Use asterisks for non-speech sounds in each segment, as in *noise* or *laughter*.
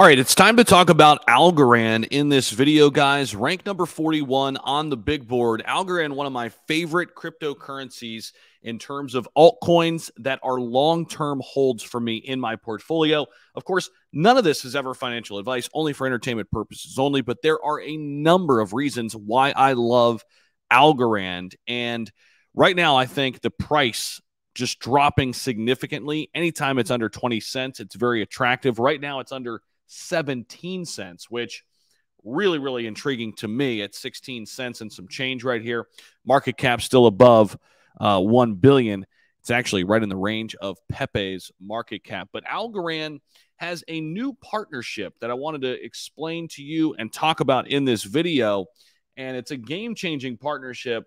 All right, it's time to talk about Algorand in this video, guys. Rank number 41 on the big board. Algorand, one of my favorite cryptocurrencies in terms of altcoins that are long term holds for me in my portfolio. Of course, none of this is ever financial advice, only for entertainment purposes only, but there are a number of reasons why I love Algorand. And right now, I think the price just dropping significantly. Anytime it's under 20 cents, it's very attractive. Right now, it's under 17 cents, which really, really intriguing to me at 16 cents and some change right here. Market cap still above uh, 1 billion. It's actually right in the range of Pepe's market cap. But Algorand has a new partnership that I wanted to explain to you and talk about in this video. And it's a game changing partnership.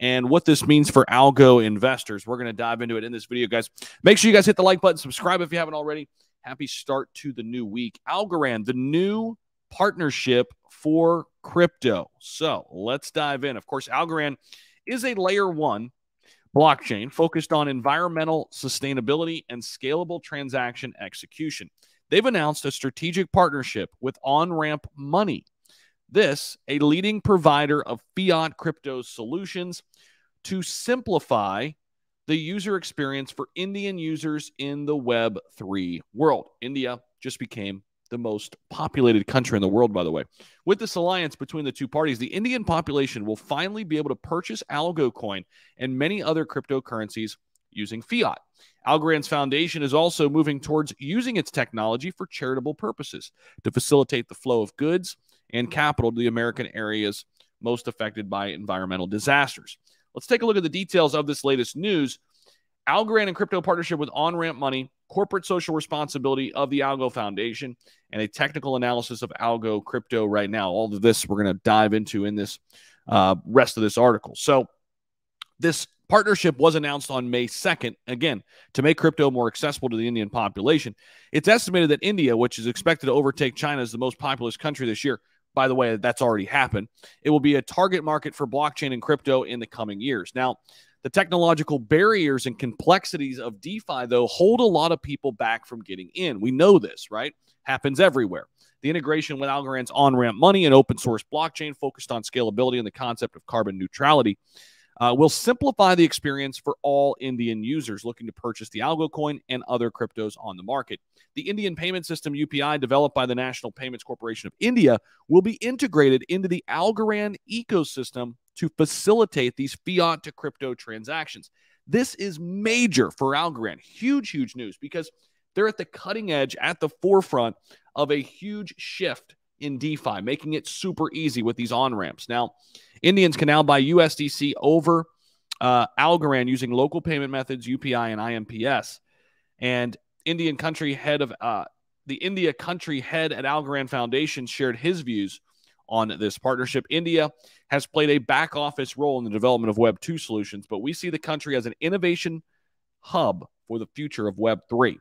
And what this means for Algo investors. We're going to dive into it in this video, guys. Make sure you guys hit the like button, subscribe if you haven't already. Happy start to the new week. Algorand, the new partnership for crypto. So let's dive in. Of course, Algorand is a layer one blockchain focused on environmental sustainability and scalable transaction execution. They've announced a strategic partnership with OnRamp Money. This, a leading provider of fiat crypto solutions to simplify the user experience for Indian users in the Web3 world. India just became the most populated country in the world, by the way. With this alliance between the two parties, the Indian population will finally be able to purchase Algo coin and many other cryptocurrencies using fiat. Algorand's foundation is also moving towards using its technology for charitable purposes to facilitate the flow of goods and capital to the American areas most affected by environmental disasters. Let's take a look at the details of this latest news. Algorand and crypto partnership with OnRamp Money, corporate social responsibility of the Algo Foundation, and a technical analysis of Algo crypto right now. All of this we're going to dive into in this uh, rest of this article. So, this partnership was announced on May 2nd, again, to make crypto more accessible to the Indian population. It's estimated that India, which is expected to overtake China as the most populous country this year, by the way, that's already happened. It will be a target market for blockchain and crypto in the coming years. Now, the technological barriers and complexities of DeFi, though, hold a lot of people back from getting in. We know this, right? Happens everywhere. The integration with Algorand's OnRamp Money and open source blockchain focused on scalability and the concept of carbon neutrality uh, will simplify the experience for all Indian users looking to purchase the Algo coin and other cryptos on the market. The Indian payment system UPI, developed by the National Payments Corporation of India, will be integrated into the Algorand ecosystem to facilitate these fiat to crypto transactions. This is major for Algorand. Huge, huge news because they're at the cutting edge, at the forefront of a huge shift in DeFi, making it super easy with these on ramps. Now, Indians can now buy USDC over uh, Algorand using local payment methods, UPI and IMPS. And Indian country head of uh, the India country head at Algorand Foundation shared his views on this partnership. India has played a back office role in the development of Web 2 solutions, but we see the country as an innovation hub for the future of Web 3.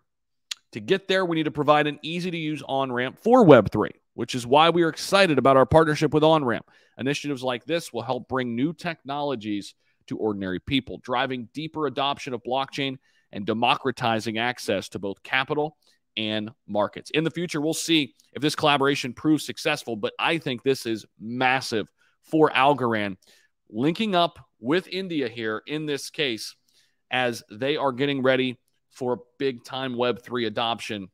To get there, we need to provide an easy to use on ramp for Web 3 which is why we are excited about our partnership with OnRamp. Initiatives like this will help bring new technologies to ordinary people, driving deeper adoption of blockchain and democratizing access to both capital and markets. In the future, we'll see if this collaboration proves successful, but I think this is massive for Algorand, linking up with India here in this case as they are getting ready for big time Web3 adoption.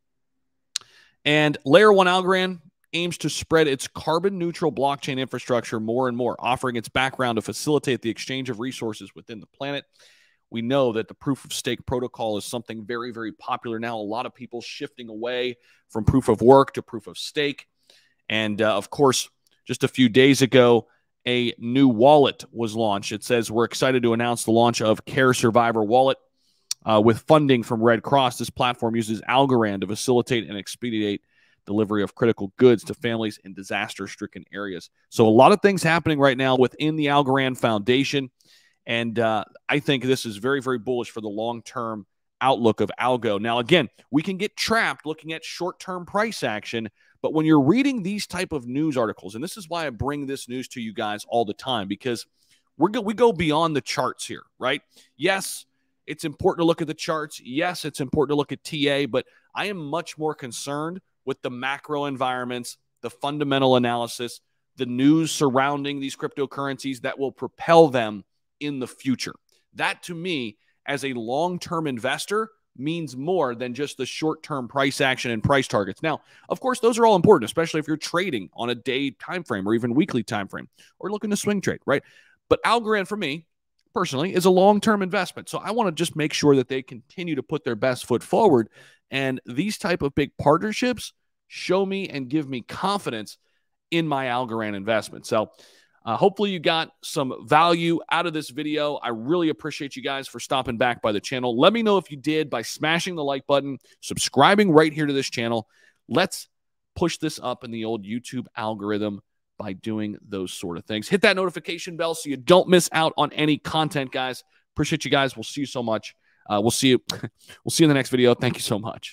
And Layer 1 Algorand, aims to spread its carbon neutral blockchain infrastructure more and more, offering its background to facilitate the exchange of resources within the planet. We know that the proof of stake protocol is something very, very popular now. A lot of people shifting away from proof of work to proof of stake. And uh, of course, just a few days ago, a new wallet was launched. It says, We're excited to announce the launch of Care Survivor Wallet. Uh, with funding from Red Cross, this platform uses Algorand to facilitate and expedite delivery of critical goods to families in disaster stricken areas. So, a lot of things happening right now within the Algorand Foundation. And uh, I think this is very, very bullish for the long term outlook of Algo. Now, again, we can get trapped looking at short term price action. But when you're reading these type of news articles, and this is why I bring this news to you guys all the time, because we're go- we go beyond the charts here, right? Yes, it's important to look at the charts. Yes, it's important to look at TA, but I am much more concerned with the macro environments, the fundamental analysis, the news surrounding these cryptocurrencies that will propel them in the future. That to me, as a long term investor, means more than just the short term price action and price targets. Now, of course, those are all important, especially if you're trading on a day time frame or even weekly time frame or looking to swing trade, right? But Algorand for me personally is a long term investment. So I want to just make sure that they continue to put their best foot forward. And these type of big partnerships show me and give me confidence in my Algorand investment. So uh, hopefully, you got some value out of this video. I really appreciate you guys for stopping back by the channel. Let me know if you did by smashing the like button, subscribing right here to this channel. Let's push this up in the old YouTube algorithm by doing those sort of things. Hit that notification bell so you don't miss out on any content, guys. Appreciate you guys. We'll see you so much. Uh, we'll see you. *laughs* we'll see you in the next video. Thank you so much.